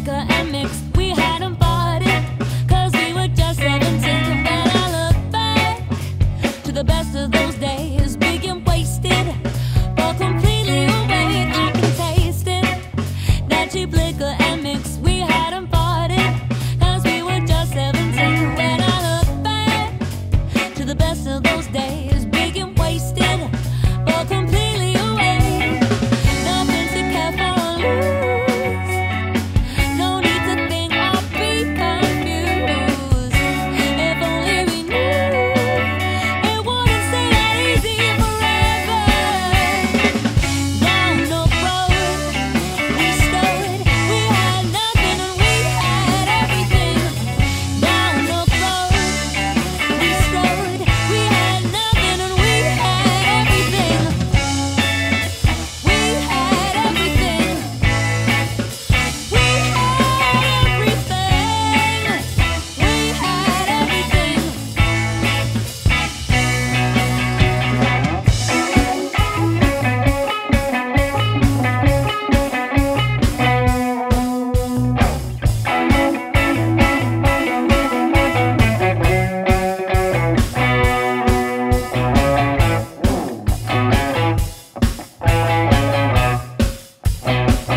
I can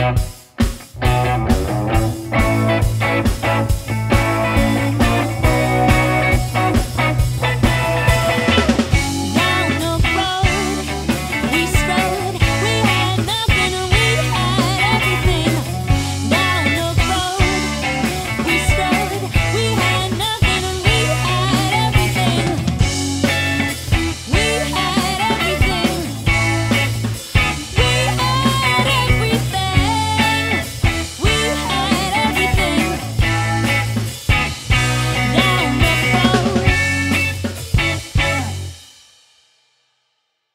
Bye.